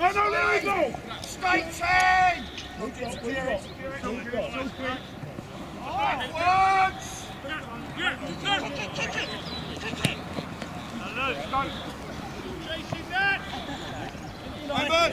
Oh no, there we go! Stay ten! Good Kick it, kick it, kick it! Hello, go! Chasing that! Over!